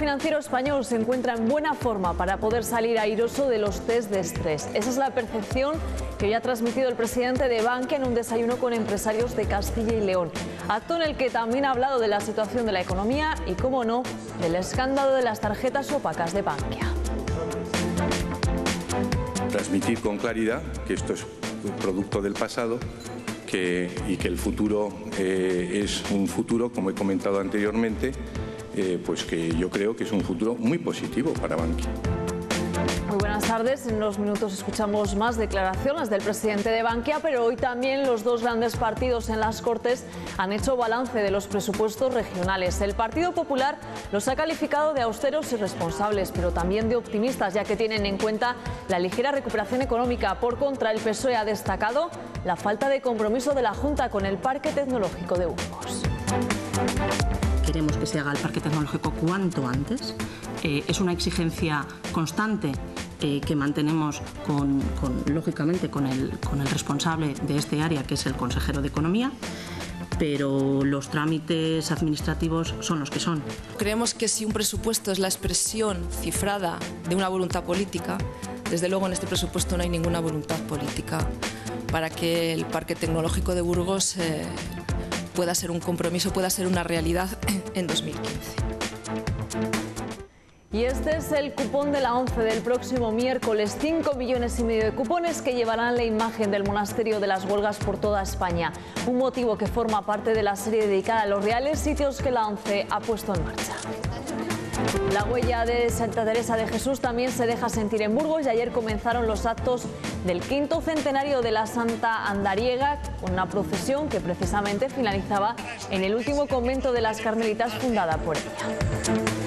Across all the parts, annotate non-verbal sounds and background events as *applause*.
financiero español se encuentra en buena forma para poder salir airoso de los test de estrés. Esa es la percepción que hoy ha transmitido el presidente de Bankia en un desayuno con empresarios de Castilla y León. Acto en el que también ha hablado de la situación de la economía y, como no, del escándalo de las tarjetas opacas de Bankia. Transmitir con claridad que esto es un producto del pasado y que el futuro eh, es un futuro, como he comentado anteriormente, eh, pues que yo creo que es un futuro muy positivo para Bankia. Muy buenas tardes. En unos minutos escuchamos más declaraciones del presidente de Bankia, pero hoy también los dos grandes partidos en las Cortes han hecho balance de los presupuestos regionales. El Partido Popular los ha calificado de austeros y responsables, pero también de optimistas, ya que tienen en cuenta la ligera recuperación económica. Por contra, el PSOE ha destacado la falta de compromiso de la Junta con el Parque Tecnológico de Burgos queremos que se haga el parque tecnológico cuanto antes. Eh, es una exigencia constante eh, que mantenemos con, lógicamente con el, con el responsable de este área, que es el consejero de Economía pero los trámites administrativos son los que son. Creemos que si un presupuesto es la expresión cifrada de una voluntad política, desde luego en este presupuesto no hay ninguna voluntad política para que el Parque Tecnológico de Burgos eh, pueda ser un compromiso, pueda ser una realidad *clears throat* en 2015. Y este es el cupón de la 11 del próximo miércoles. 5 millones y medio de cupones que llevarán la imagen del monasterio de las huelgas por toda España. Un motivo que forma parte de la serie dedicada a los reales sitios que la 11 ha puesto en marcha. La huella de Santa Teresa de Jesús también se deja sentir en Burgos y ayer comenzaron los actos del quinto centenario de la Santa Andariega una procesión que precisamente finalizaba en el último convento de las Carmelitas fundada por ella.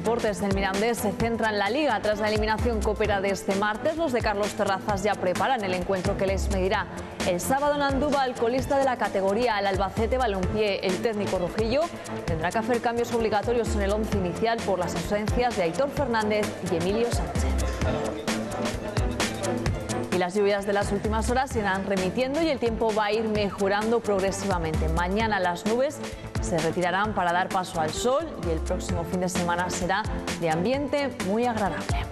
Deportes, el Mirandés se centra en la Liga tras la eliminación copera de este martes. Los de Carlos Terrazas ya preparan el encuentro que les medirá el sábado en Andúba, el colista de la categoría, el Albacete Balompié, el técnico Rojillo, tendrá que hacer cambios obligatorios en el once inicial por las ausencias de Aitor Fernández y Emilio Sánchez las lluvias de las últimas horas se irán remitiendo y el tiempo va a ir mejorando progresivamente. Mañana las nubes se retirarán para dar paso al sol y el próximo fin de semana será de ambiente muy agradable.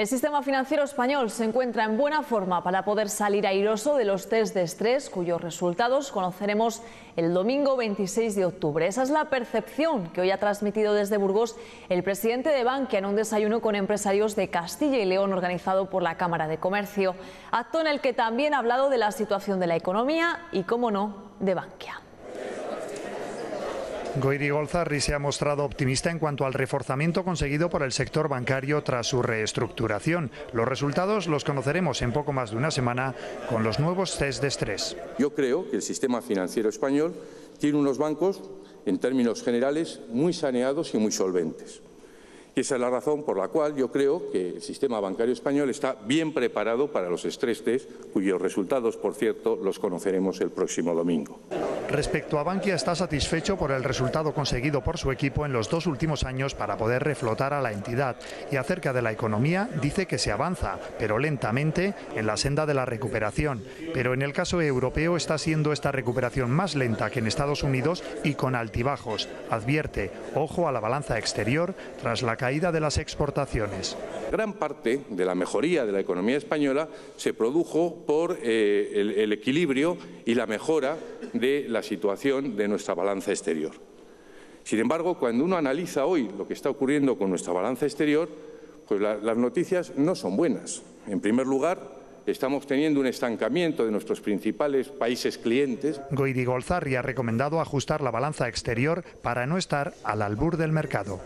El sistema financiero español se encuentra en buena forma para poder salir airoso de los test de estrés, cuyos resultados conoceremos el domingo 26 de octubre. Esa es la percepción que hoy ha transmitido desde Burgos el presidente de Bankia en un desayuno con empresarios de Castilla y León organizado por la Cámara de Comercio, acto en el que también ha hablado de la situación de la economía y, cómo no, de Bankia. Goiri Golzarri se ha mostrado optimista en cuanto al reforzamiento conseguido por el sector bancario tras su reestructuración. Los resultados los conoceremos en poco más de una semana con los nuevos test de estrés. Yo creo que el sistema financiero español tiene unos bancos, en términos generales, muy saneados y muy solventes. Y esa es la razón por la cual yo creo que el sistema bancario español está bien preparado para los estrés test, cuyos resultados, por cierto, los conoceremos el próximo domingo. Respecto a Bankia, está satisfecho por el resultado conseguido por su equipo en los dos últimos años para poder reflotar a la entidad. Y acerca de la economía, dice que se avanza, pero lentamente, en la senda de la recuperación. Pero en el caso europeo está siendo esta recuperación más lenta que en Estados Unidos y con altibajos. Advierte, ojo a la balanza exterior tras la caída de las exportaciones. Gran parte de la mejoría de la economía española se produjo por eh, el equilibrio y la mejora de la situación de nuestra balanza exterior. Sin embargo, cuando uno analiza hoy lo que está ocurriendo con nuestra balanza exterior, pues las noticias no son buenas. En primer lugar, estamos teniendo un estancamiento de nuestros principales países clientes. Goiri Golzarri ha recomendado ajustar la balanza exterior para no estar al albur del mercado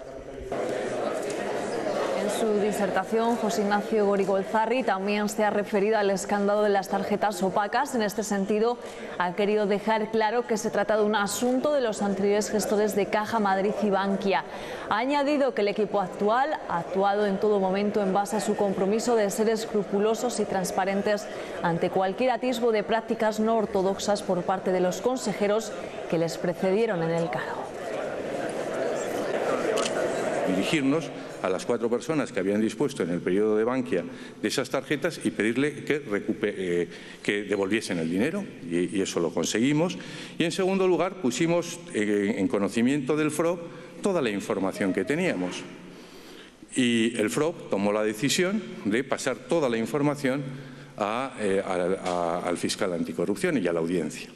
su disertación, José Ignacio Gorigolzarri también se ha referido al escándalo de las tarjetas opacas. En este sentido, ha querido dejar claro que se trata de un asunto de los anteriores gestores de Caja Madrid y Bankia. Ha añadido que el equipo actual ha actuado en todo momento en base a su compromiso de ser escrupulosos y transparentes ante cualquier atisbo de prácticas no ortodoxas por parte de los consejeros que les precedieron en el cargo. Dirigirnos a las cuatro personas que habían dispuesto en el periodo de Bankia de esas tarjetas y pedirle que, eh, devolviesen el dinero y, eso lo conseguimos. Y en segundo lugar pusimos eh, en conocimiento del FROB toda la información que teníamos. Y el FROB tomó la decisión de pasar toda la información eh, al fiscal anticorrupción y a la audiencia.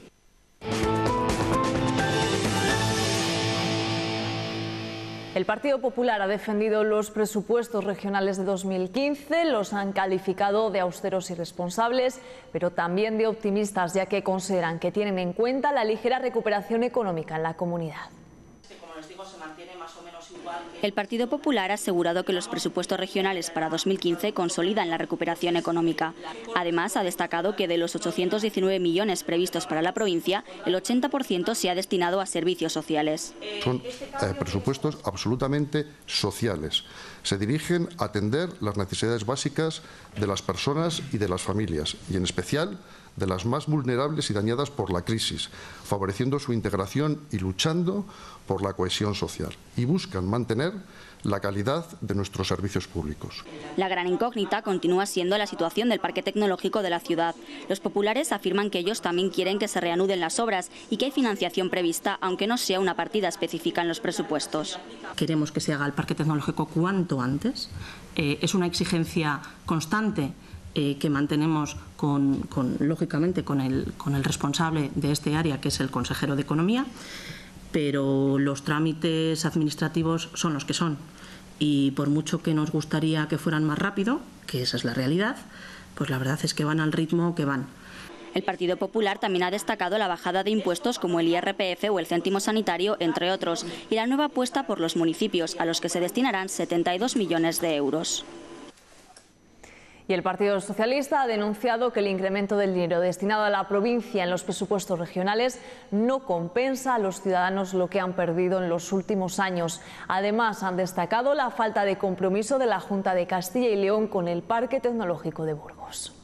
El Partido Popular ha defendido los presupuestos regionales de 2015, los han calificado de austeros y responsables, pero también de optimistas, ya que consideran que tienen en cuenta la ligera recuperación económica en la comunidad. El Partido Popular ha asegurado que los presupuestos regionales para 2015 consolidan la recuperación económica. Además, ha destacado que de los 819 millones previstos para la provincia, el 80% se ha destinado a servicios sociales. Son eh, presupuestos absolutamente sociales. Se dirigen a atender las necesidades básicas de las personas y de las familias, y en especial de las más vulnerables y dañadas por la crisis, favoreciendo su integración y luchando por la cohesión social. Y buscan mantener la calidad de nuestros servicios públicos. La gran incógnita continúa siendo la situación del parque tecnológico de la ciudad. Los populares afirman que ellos también quieren que se reanuden las obras y que hay financiación prevista, aunque no sea una partida específica en los presupuestos. Queremos que se haga el parque tecnológico cuanto antes. Eh, es una exigencia constante eh, que mantenemos con, lógicamente con el, con el responsable de este área, que es el consejero de Economía, pero los trámites administrativos son los que son. Y por mucho que nos gustaría que fueran más rápido, que esa es la realidad, pues la verdad es que van al ritmo que van. El Partido Popular también ha destacado la bajada de impuestos como el IRPF o el céntimo sanitario, entre otros, y la nueva apuesta por los municipios, a los que se destinarán 72 millones de euros. Y el Partido Socialista ha denunciado que el incremento del dinero destinado a la provincia en los presupuestos regionales no compensa a los ciudadanos lo que han perdido en los últimos años. Además, han destacado la falta de compromiso de la Junta de Castilla y León con el Parque Tecnológico de Burgos.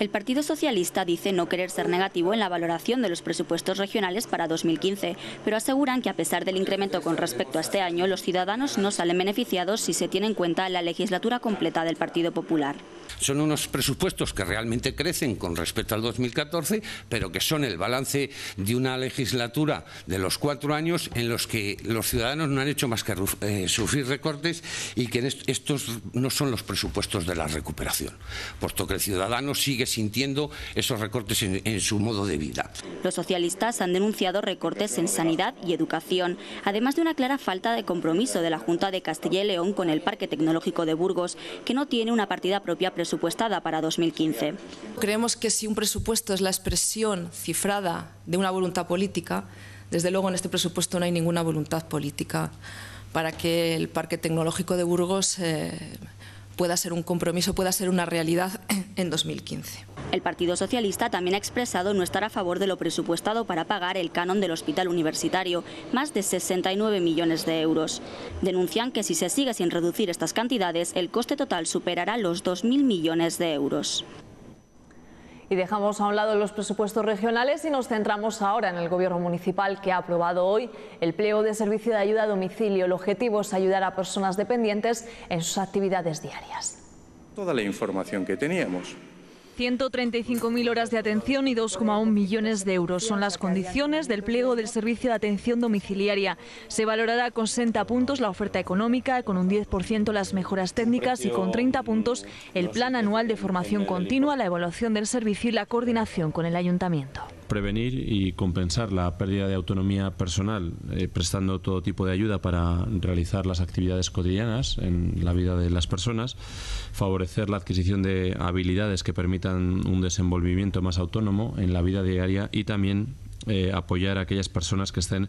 El Partido Socialista dice no querer ser negativo en la valoración de los presupuestos regionales para 2015, pero aseguran que a pesar del incremento con respecto a este año, los ciudadanos no salen beneficiados si se tiene en cuenta la legislatura completa del Partido Popular. Son unos presupuestos que realmente crecen con respecto al 2014, pero que son el balance de una legislatura de los cuatro años en los que los ciudadanos no han hecho más que eh, sufrir recortes y que estos no son los presupuestos de la recuperación, puesto que el ciudadano sigue sintiendo esos recortes en, su modo de vida. Los socialistas han denunciado recortes en sanidad y educación, además de una clara falta de compromiso de la Junta de Castilla y León con el Parque Tecnológico de Burgos, que no tiene una partida propia presupuestada para 2015. Creemos que si un presupuesto es la expresión cifrada de una voluntad política, desde luego en este presupuesto no hay ninguna voluntad política para que el Parque Tecnológico de Burgos eh, pueda ser un compromiso, pueda ser una realidad en 2015. El Partido Socialista también ha expresado no estar a favor de lo presupuestado para pagar el canon del hospital universitario, más de 69 millones de euros. Denuncian que si se sigue sin reducir estas cantidades, el coste total superará los 2.000 millones de euros. Y dejamos a un lado los presupuestos regionales y nos centramos ahora en el Gobierno municipal que ha aprobado hoy el pliego de servicio de ayuda a domicilio. El objetivo es ayudar a personas dependientes en sus actividades diarias. Toda la información que teníamos. 135.000 horas de atención y 2,1 millones de euros son las condiciones del pliego del servicio de atención domiciliaria. Se valorará con 60 puntos la oferta económica, con un 10% las mejoras técnicas y con 30 puntos el plan anual de formación continua, la evaluación del servicio y la coordinación con el ayuntamiento prevenir y compensar la pérdida de autonomía personal, eh, prestando todo tipo de ayuda para realizar las actividades cotidianas en la vida de las personas, favorecer la adquisición de habilidades que permitan un desenvolvimiento más autónomo en la vida diaria y también eh, apoyar a aquellas personas que estén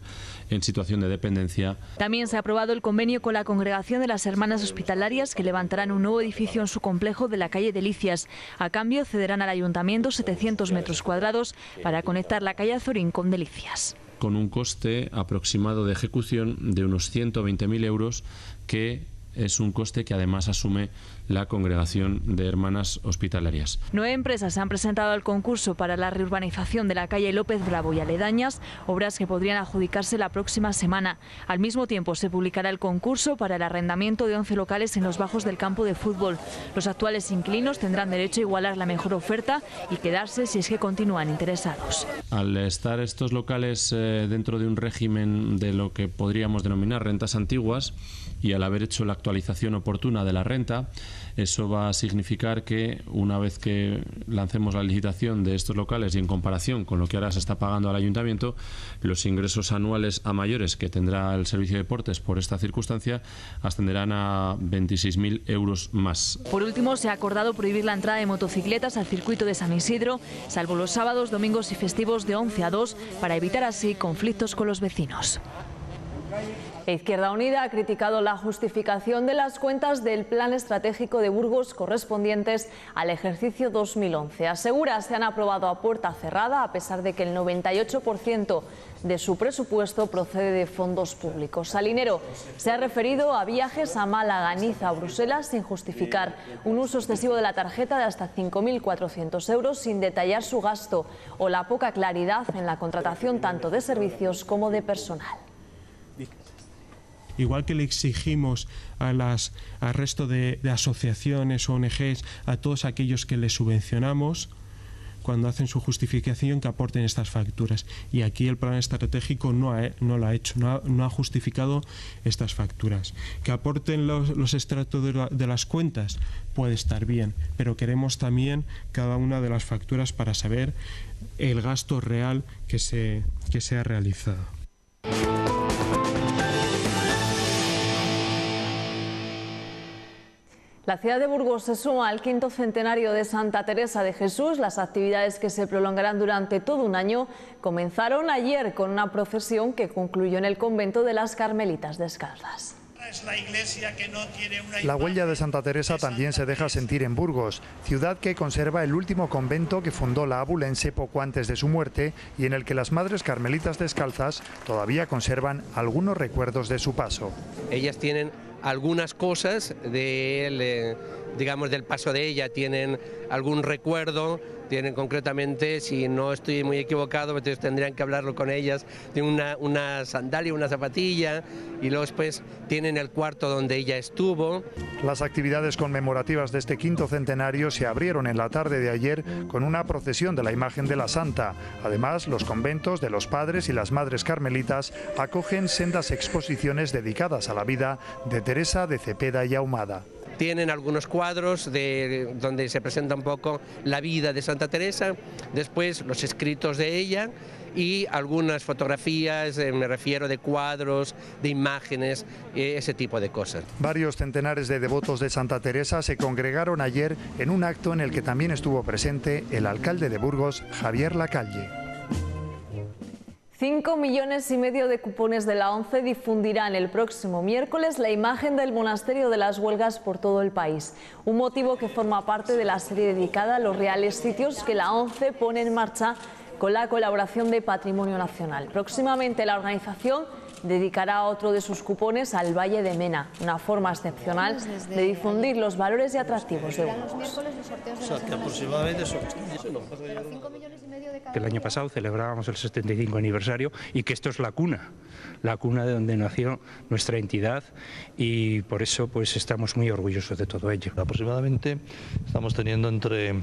en situación de dependencia. También se ha aprobado el convenio con la Congregación de las Hermanas Hospitalarias que levantarán un nuevo edificio en su complejo de la calle Delicias. A cambio, cederán al ayuntamiento 700 metros cuadrados para conectar la calle Azorín con Delicias. Con un coste aproximado de ejecución de unos 120.000 euros que es un coste que además asume la congregación de hermanas hospitalarias. Nueve empresas se han presentado al concurso para la reurbanización de la calle López Bravo y aledañas, obras que podrían adjudicarse la próxima semana. Al mismo tiempo se publicará el concurso para el arrendamiento de 11 locales en los bajos del campo de fútbol. Los actuales inquilinos tendrán derecho a igualar la mejor oferta y quedarse si es que continúan interesados. Al estar estos locales eh, dentro de un régimen de lo que podríamos denominar rentas antiguas y al haber hecho la actualización oportuna de la renta, eso va a significar que una vez que lancemos la licitación de estos locales y en comparación con lo que ahora se está pagando al ayuntamiento, los ingresos anuales a mayores que tendrá el servicio de deportes por esta circunstancia ascenderán a 26.000 euros más. Por último, se ha acordado prohibir la entrada de motocicletas al circuito de San Isidro, salvo los sábados, domingos y festivos de 11 a 2, para evitar así conflictos con los vecinos. Izquierda Unida ha criticado la justificación de las cuentas del Plan Estratégico de Burgos correspondientes al ejercicio 2011. Asegura se han aprobado a puerta cerrada a pesar de que el 98% de su presupuesto procede de fondos públicos. Salinero se ha referido a viajes a Málaga, Niza Bruselas sin justificar un uso excesivo de la tarjeta de hasta 5.400 euros sin detallar su gasto o la poca claridad en la contratación tanto de servicios como de personal igual que le exigimos a las, al resto de, asociaciones, ONGs, a todos aquellos que les subvencionamos, cuando hacen su justificación que aporten estas facturas. Y aquí el plan estratégico no, no lo ha hecho, no ha, justificado estas facturas. Que aporten los, extractos de, de, las cuentas puede estar bien, pero queremos también cada una de las facturas para saber el gasto real que se ha realizado. La ciudad de Burgos se suma al quinto centenario de Santa Teresa de Jesús. Las actividades que se prolongarán durante todo un año comenzaron ayer con una procesión que concluyó en el convento de las Carmelitas Descalzas. La huella de Santa Teresa también se deja sentir en Burgos, ciudad que conserva el último convento que fundó la abulense poco antes de su muerte y en el que las madres carmelitas descalzas todavía conservan algunos recuerdos de su paso. Ellas tienen algunas cosas de, digamos, del paso de ella, tienen algún recuerdo, tienen concretamente, si no estoy muy equivocado, entonces tendrían que hablarlo con ellas, tienen una, una sandalia, una zapatilla y luego después tienen el cuarto donde ella estuvo. Las actividades conmemorativas de este quinto centenario se abrieron en la tarde de ayer con una procesión de la imagen de la Santa. Además, los conventos de los padres y las madres carmelitas acogen sendas exposiciones dedicadas a la vida de Teresa de Cepeda y Ahumada tienen algunos cuadros de, donde se presenta un poco la vida de Santa Teresa, después los escritos de ella y algunas fotografías, eh, me refiero de cuadros, de imágenes, eh, ese tipo de cosas. Varios centenares de devotos de Santa Teresa se congregaron ayer en un acto en el que también estuvo presente el alcalde de Burgos, Javier Lacalle. 5 millones y medio de cupones de la ONCE difundirán el próximo miércoles la imagen del monasterio de las huelgas por todo el país. Un motivo que forma parte de la serie dedicada a los reales sitios que la ONCE pone en marcha con la colaboración de Patrimonio Nacional. Próximamente la organización dedicará otro de sus cupones al Valle de Mena, una forma excepcional de difundir los valores y atractivos de Burgos. El año pasado celebrábamos el 75 aniversario y que esto es la cuna, la cuna de donde nació nuestra entidad y por eso pues estamos muy orgullosos de todo ello. Aproximadamente estamos teniendo entre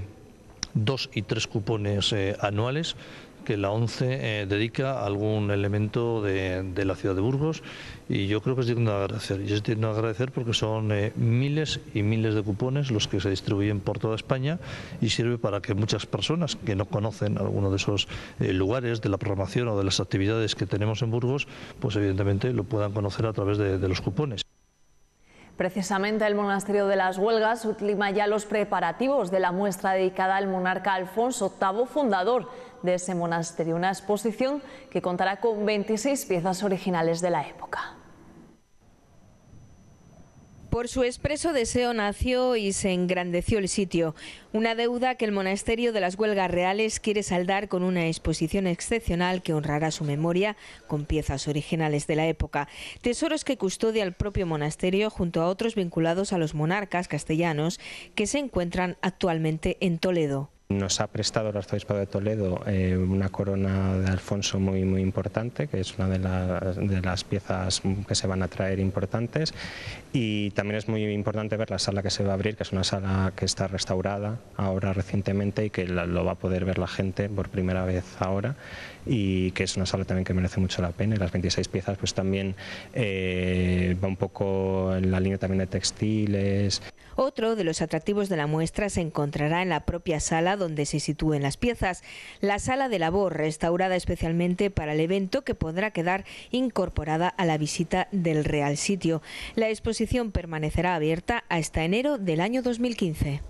dos y tres cupones eh, anuales que la ONCE eh, dedica algún elemento de, la ciudad de Burgos y yo creo que es digno de agradecer. Y es digno de agradecer porque son eh, miles y miles de cupones los que se distribuyen por toda España y sirve para que muchas personas que no conocen alguno de esos eh, lugares de la programación o de las actividades que tenemos en Burgos, pues evidentemente lo puedan conocer a través de los cupones. Precisamente el Monasterio de las Huelgas ultima ya los preparativos de la muestra dedicada al monarca Alfonso VIII, fundador de ese monasterio, una exposición que contará con 26 piezas originales de la época. Por su expreso deseo nació y se engrandeció el sitio, una deuda que el Monasterio de las Huelgas Reales quiere saldar con una exposición excepcional que honrará su memoria con piezas originales de la época, tesoros que custodia el propio monasterio junto a otros vinculados a los monarcas castellanos que se encuentran actualmente en Toledo. Nos ha prestado el Arzobispado de Toledo eh, una corona de Alfonso muy, muy importante, que es una de de las piezas que se van a traer importantes. Y también es muy importante ver la sala que se va a abrir, que es una sala que está restaurada ahora recientemente y que lo va a poder ver la gente por primera vez ahora y que es una sala también que merece mucho la pena. Y las 26 piezas pues también eh, va un poco en la línea también de textiles. Otro de los atractivos de la muestra se encontrará en la propia sala donde se sitúen las piezas, la sala de labor, restaurada especialmente para el evento que podrá quedar incorporada a la visita del Real Sitio. La exposición permanecerá abierta hasta enero del año 2015.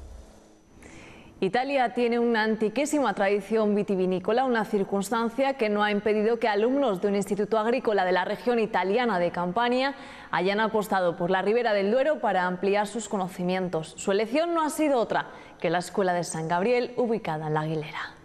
Italia tiene una antiquísima tradición vitivinícola, una circunstancia que no ha impedido que alumnos de un instituto agrícola de la región italiana de Campania hayan apostado por la Ribera del Duero para ampliar sus conocimientos. Su elección no ha sido otra que la Escuela de San Gabriel, ubicada en la Aguilera.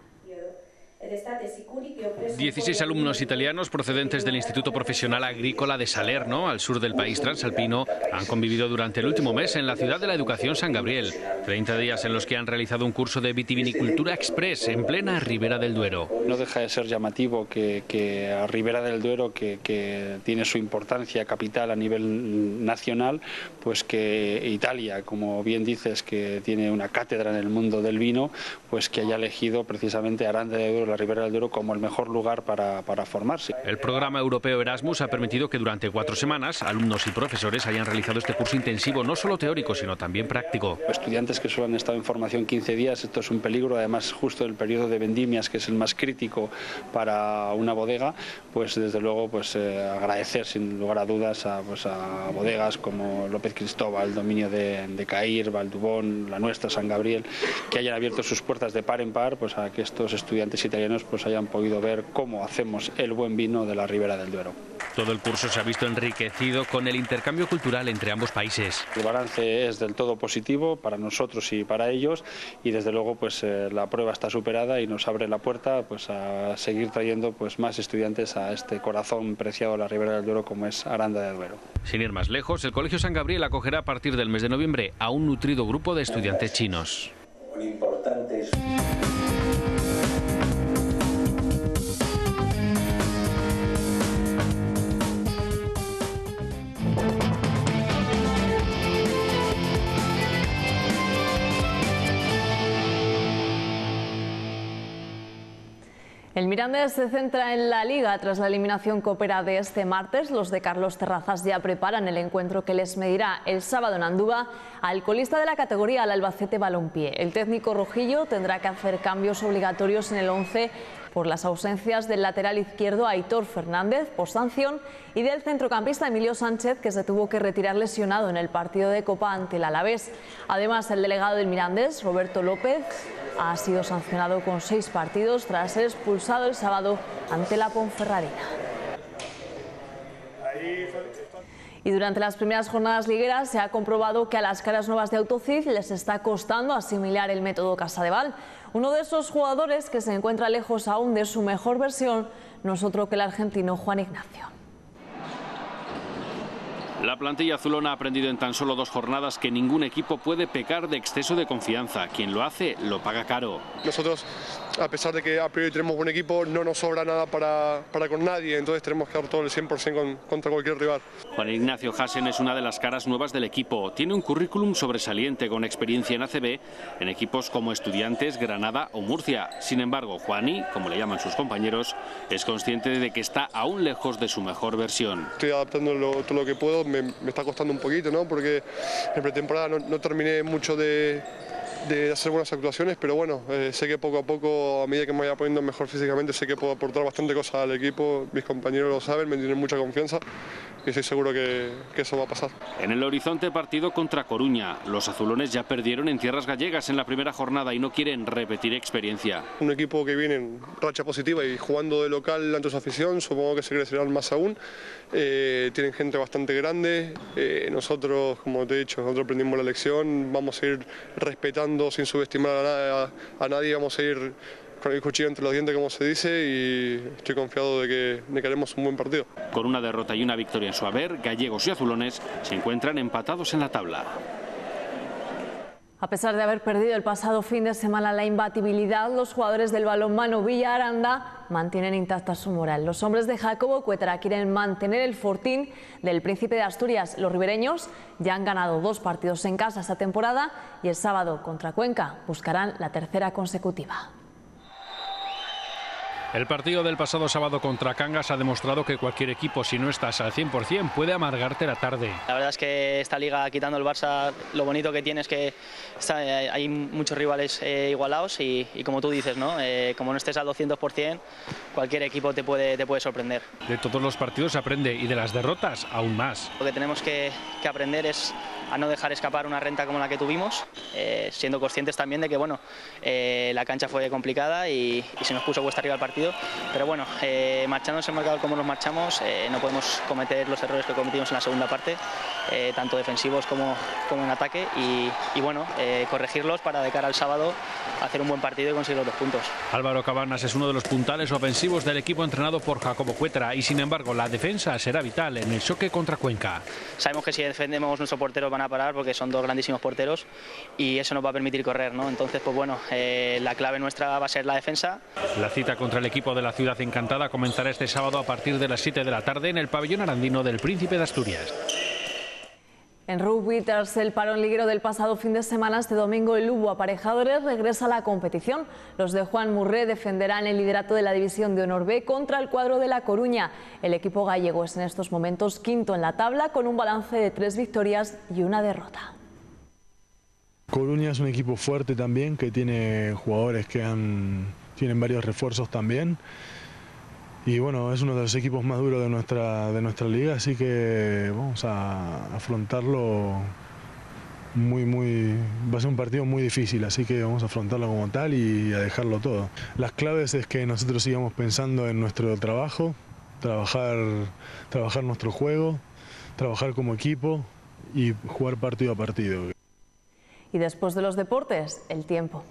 16 alumnos italianos procedentes del Instituto Profesional Agrícola de Salerno, al sur del país transalpino, han convivido durante el último mes en la ciudad de la educación San Gabriel. 30 días en los que han realizado un curso de vitivinicultura express en plena Ribera del Duero. No deja de ser llamativo que, a Ribera del Duero, que, que tiene su importancia capital a nivel nacional, pues que Italia, como bien dices, que tiene una cátedra en el mundo del vino, pues que haya elegido precisamente Aranda de Duero, la Ribera del Duero, como el mejor lugar para, para formarse. El programa europeo Erasmus ha permitido que durante cuatro semanas alumnos y profesores hayan realizado este curso intensivo, no solo teórico, sino también práctico. Estudiantes que solo han estado en formación 15 días, esto es un peligro, además justo el periodo de vendimias, que es el más crítico para una bodega, pues desde luego pues eh, agradecer sin lugar a dudas a, pues, a bodegas como López Cristóbal, el dominio de, de Cair, Valdubón, la nuestra, San Gabriel, que hayan abierto sus puertas de par en par pues a que estos estudiantes italianos pues hayan podido ver cómo hacemos el buen vino de la Ribera del Duero. Todo el curso se ha visto enriquecido con el intercambio cultural entre ambos países. El balance es del todo positivo para nosotros y para ellos y desde luego pues eh, la prueba está superada y nos abre la puerta pues a seguir trayendo pues más estudiantes a este corazón preciado de la Ribera del Duero como es Aranda de Duero. Sin ir más lejos, el Colegio San Gabriel acogerá a partir del mes de noviembre a un nutrido grupo de estudiantes chinos. El Mirandés se centra en la Liga tras la eliminación coopera de este martes. Los de Carlos Terrazas ya preparan el encuentro que les medirá el sábado en Andúba al colista de la categoría, al Albacete Balompié. El técnico rojillo tendrá que hacer cambios obligatorios en el 11 por las ausencias del lateral izquierdo Aitor Fernández por sanción y del centrocampista Emilio Sánchez que se tuvo que retirar lesionado en el partido de Copa ante el Alavés. Además, el delegado del Mirandés, Roberto López, ha sido sancionado con seis partidos tras ser expulsado el sábado ante la Ponferradina. Y durante las primeras jornadas ligueras se ha comprobado que a las caras nuevas de Autocid les está costando asimilar el método Casadeval. Uno de esos jugadores que se encuentra lejos aún de su mejor versión no es otro que el argentino Juan Ignacio. La plantilla azulona ha aprendido en tan solo dos jornadas que ningún equipo puede pecar de exceso de confianza. Quien lo hace lo paga caro. Nosotros, a pesar de que a priori tenemos buen equipo, no nos sobra nada para, para con nadie, entonces tenemos que dar todo el 100% contra cualquier rival. Juan Ignacio Hassen es una de las caras nuevas del equipo. Tiene un currículum sobresaliente con experiencia en ACB en equipos como Estudiantes, Granada o Murcia. Sin embargo, Juani, como le llaman sus compañeros, es consciente de que está aún lejos de su mejor versión. Estoy adaptando todo lo que puedo me, está costando un poquito, ¿no? porque en pretemporada no, terminé mucho de, hacer buenas actuaciones, pero bueno, eh, sé que poco a poco, a medida que me vaya poniendo mejor físicamente, sé que puedo aportar bastante cosas al equipo, mis compañeros lo saben, me tienen mucha confianza estoy seguro que, que eso va a pasar. En el horizonte partido contra Coruña, los azulones ya perdieron en tierras gallegas en la primera jornada y no quieren repetir experiencia. Un equipo que viene en racha positiva y jugando de local ante su afición, supongo que se crecerán más aún. Eh, tienen gente bastante grande. Eh, nosotros, como te he dicho, nosotros aprendimos la lección. Vamos a ir respetando sin subestimar a, a nadie. Vamos a ir con el cuchillo entre los dientes, como se dice, y estoy confiado de que, de que haremos un buen partido. Con una derrota y una victoria en su haber, gallegos y azulones se encuentran empatados en la tabla. A pesar de haber perdido el pasado fin de semana la imbatibilidad, los jugadores del balonmano Villa Aranda mantienen intacta su moral. Los hombres de Jacobo Cuetra quieren mantener el fortín del Príncipe de Asturias. Los ribereños ya han ganado dos partidos en casa esta temporada y el sábado contra Cuenca buscarán la tercera consecutiva. El partido del pasado sábado contra Cangas ha demostrado que cualquier equipo, si no estás al 100%, puede amargarte la tarde. La verdad es que esta liga, quitando el Barça, lo bonito que tiene es que está, hay muchos rivales eh, igualados y, y, como tú dices, ¿no? Eh, como no estés al 200%, cualquier equipo te puede, te puede sorprender. De todos los partidos se aprende y de las derrotas aún más. Lo que tenemos que, que aprender es a no dejar escapar una renta como la que tuvimos, eh, siendo conscientes también de que bueno, eh, la cancha fue complicada y, y, se nos puso cuesta arriba el partido, pero bueno, eh, marchándose el marcador como nos marchamos, eh, no podemos cometer los errores que cometimos en la segunda parte, tanto defensivos como, como en ataque, y, y bueno, corregirlos para de cara al sábado hacer un buen partido y conseguir los dos puntos. Álvaro Cabanas es uno de los puntales ofensivos del equipo entrenado por Jacobo Cuetra y sin embargo la defensa será vital en el choque contra Cuenca. Sabemos que si defendemos nuestro portero van a parar porque son dos grandísimos porteros y eso nos va a permitir correr, ¿no? Entonces, pues bueno, eh, la clave nuestra va a ser la defensa. La cita contra el equipo de la Ciudad Encantada comenzará este sábado a partir de las 7 de la tarde en el pabellón arandino del Príncipe de Asturias. En rugby, tras el parón liguero del pasado fin de semana, este domingo el Lugo Aparejadores regresa a la competición. Los de Juan Murré defenderán el liderato de la División de Honor B contra el cuadro de La Coruña. El equipo gallego es en estos momentos quinto en la tabla con un balance de tres victorias y una derrota. Coruña es un equipo fuerte también, que tiene jugadores que han, tienen varios refuerzos también. Y bueno, es uno de los equipos más duros de nuestra, de nuestra liga, así que vamos a afrontarlo muy, muy. Va a ser un partido muy difícil, así que vamos a afrontarlo como tal y a dejarlo todo. Las claves es que nosotros sigamos pensando en nuestro trabajo, trabajar, trabajar nuestro juego, trabajar como equipo y jugar partido a partido. Y después de los deportes, el tiempo.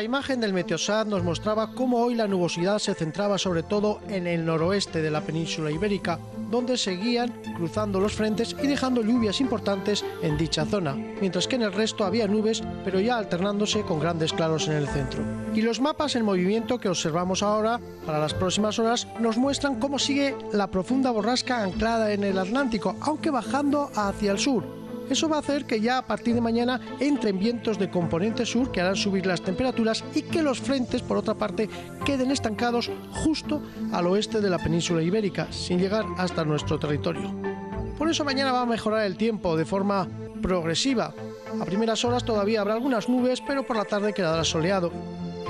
La imagen del Meteosat nos mostraba cómo hoy la nubosidad se centraba sobre todo en el noroeste de la península ibérica, donde seguían cruzando los frentes y dejando lluvias importantes en dicha zona, mientras que en el resto había nubes, pero ya alternándose con grandes claros en el centro. Y los mapas en movimiento que observamos ahora para las próximas horas nos muestran cómo sigue la profunda borrasca anclada en el Atlántico, aunque bajando hacia el sur, eso va a hacer que ya a partir de mañana entren vientos de componente sur que harán subir las temperaturas y que los frentes, por otra parte, queden estancados justo al oeste de la península ibérica, sin llegar hasta nuestro territorio. Por eso mañana va a mejorar el tiempo de forma progresiva. A primeras horas todavía habrá algunas nubes, pero por la tarde quedará soleado.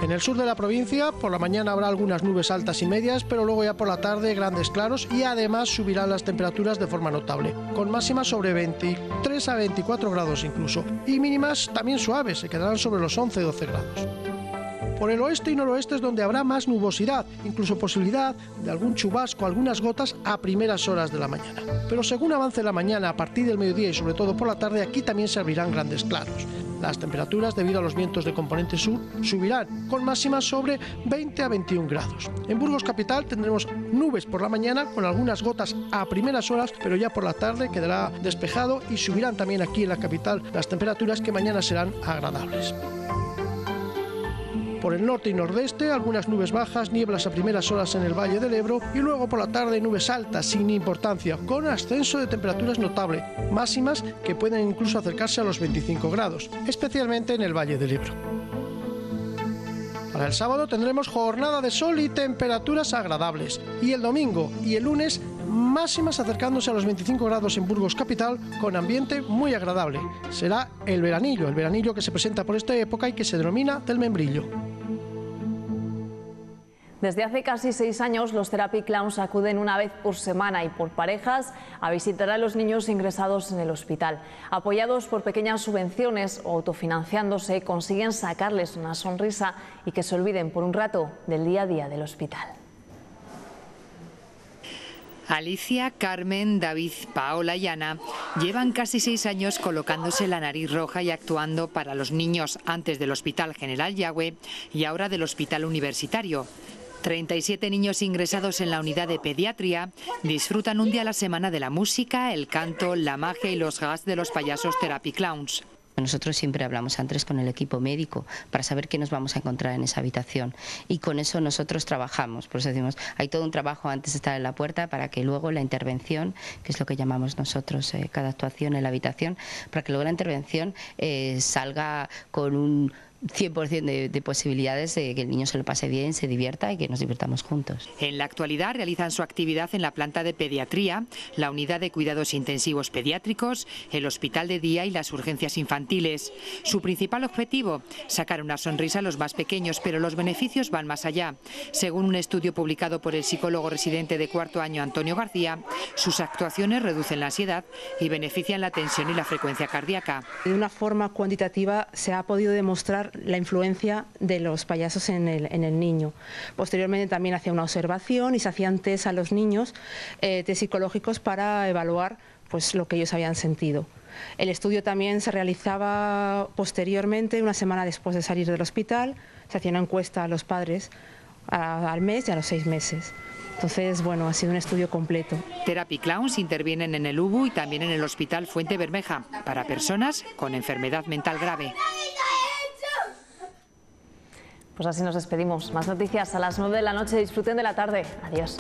En el sur de la provincia, por la mañana habrá algunas nubes altas y medias, pero luego ya por la tarde grandes claros y además subirán las temperaturas de forma notable, con máximas sobre 23 a 24 grados incluso, y mínimas también suaves, se quedarán sobre los 11-12 grados. Por el oeste y noroeste es donde habrá más nubosidad, incluso posibilidad de algún chubasco, algunas gotas a primeras horas de la mañana. Pero según avance la mañana, a partir del mediodía y sobre todo por la tarde, aquí también se abrirán grandes claros. Las temperaturas, debido a los vientos de componente sur, subirán, con máximas sobre 20 a 21 grados. En Burgos Capital tendremos nubes por la mañana, con algunas gotas a primeras horas, pero ya por la tarde quedará despejado y subirán también aquí en la capital las temperaturas que mañana serán agradables. Por el norte y nordeste, algunas nubes bajas, nieblas a primeras horas en el Valle del Ebro y luego por la tarde nubes altas sin importancia, con ascenso de temperaturas notable, máximas que pueden incluso acercarse a los 25 grados, especialmente en el Valle del Ebro. Para el sábado tendremos jornada de sol y temperaturas agradables. Y el domingo y el lunes máximas acercándose a los 25 grados en Burgos Capital con ambiente muy agradable. Será el veranillo, el veranillo que se presenta por esta época y que se denomina del membrillo. Desde hace casi seis años, los Therapy Clowns acuden una vez por semana y por parejas a visitar a los niños ingresados en el hospital. Apoyados por pequeñas subvenciones o autofinanciándose, consiguen sacarles una sonrisa y que se olviden por un rato del día a día del hospital. Alicia, Carmen, David, Paola y Ana llevan casi seis años colocándose la nariz roja y actuando para los niños antes del Hospital General Yagüe y ahora del Hospital Universitario. 37 niños ingresados en la unidad de pediatría disfrutan un día a la semana de la música, el canto, la magia y los gas de los payasos Therapy Clowns. Nosotros siempre hablamos antes con el equipo médico para saber qué nos vamos a encontrar en esa habitación y con eso nosotros trabajamos. Por eso decimos, hay todo un trabajo antes de estar en la puerta para que luego la intervención, que es lo que llamamos nosotros eh, cada actuación en la habitación, para que luego la intervención eh, salga con un 100% de, de posibilidades de que el niño se lo pase bien, se divierta y que nos divirtamos juntos. En la actualidad realizan su actividad en la planta de pediatría, la unidad de cuidados intensivos pediátricos, el hospital de día y las urgencias infantiles. Su principal objetivo, sacar una sonrisa a los más pequeños, pero los beneficios van más allá. Según un estudio publicado por el psicólogo residente de cuarto año Antonio García, sus actuaciones reducen la ansiedad y benefician la tensión y la frecuencia cardíaca. De una forma cuantitativa se ha podido demostrar la influencia de los payasos en el, niño. Posteriormente también hacía una observación y se hacían test a los niños, eh, test psicológicos para evaluar pues, lo que ellos habían sentido. El estudio también se realizaba posteriormente, una semana después de salir del hospital, se hacía una encuesta a los padres al mes y a los seis meses. Entonces, bueno, ha sido un estudio completo. Therapy Clowns intervienen en el UBU y también en el Hospital Fuente Bermeja para personas con enfermedad mental grave. Pues así nos despedimos. Más noticias a las 9 de la noche. Disfruten de la tarde. Adiós.